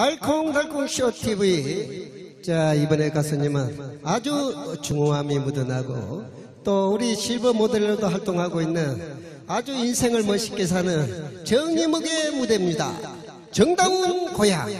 알콩달콩 쇼TV. 자, 이번에 가수님은 아주 중후함이 묻어나고 또 우리 실버 모델로도 활동하고 있는 아주 인생을 멋있게 사는 정이목의 무대입니다. 정다운 고향.